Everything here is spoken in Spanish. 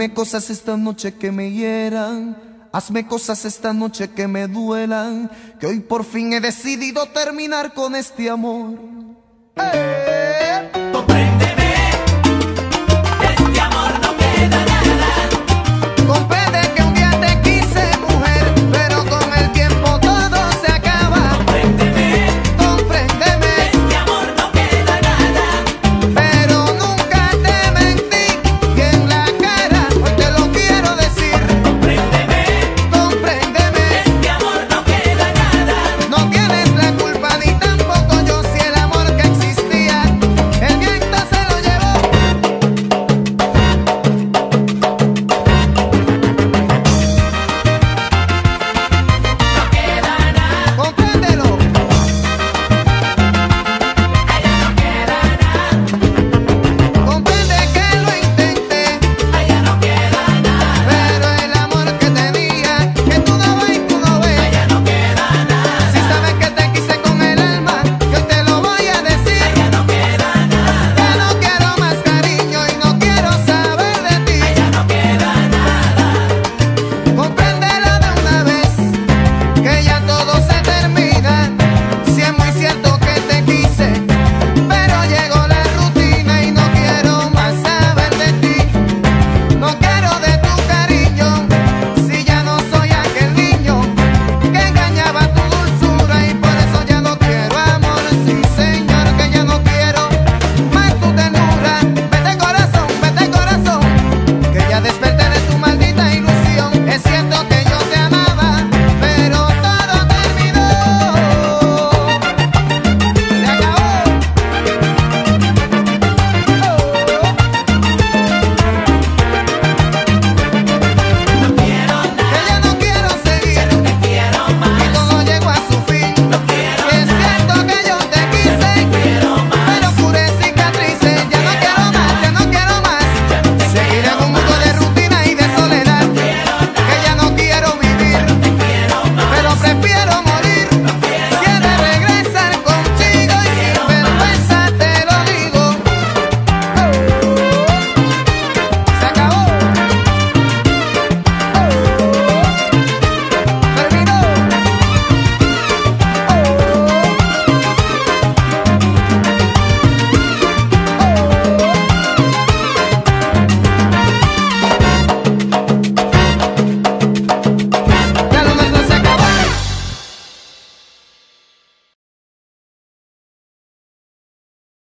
Dime cosas esta noche que me hieran. Hazme cosas esta noche que me duelan. Que hoy por fin he decidido terminar con este amor.